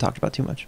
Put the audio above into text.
talked about too much.